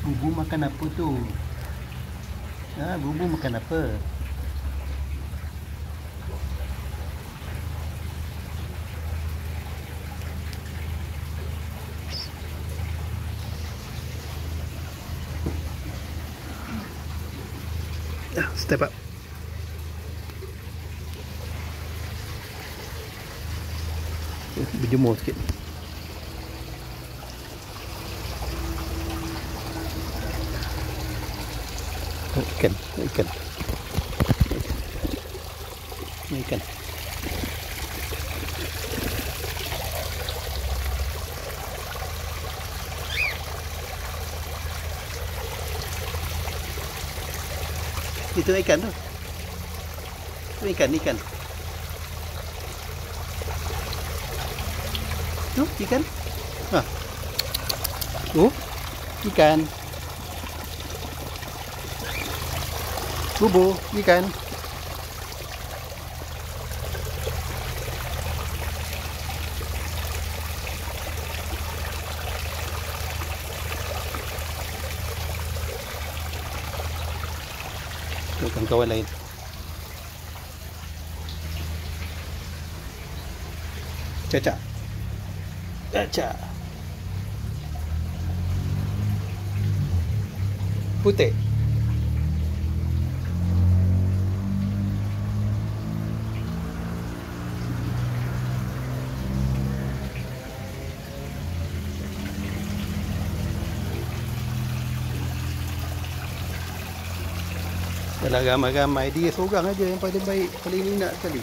Bubu makan apa tu? Ha, bubu makan apa? Ah, Step up. Berjemur sikit. Ikan, oh, ikan. Ikan. Itu ikan tu. Itu ikan, ikan. Tu ikan. Ha. Tu ikan. Bubu, ikan. Tu kawan-kawan lain. Caca. Caca. Putih. Dalam ramai-ramai dia seorang aja yang paling baik, paling minat sekali.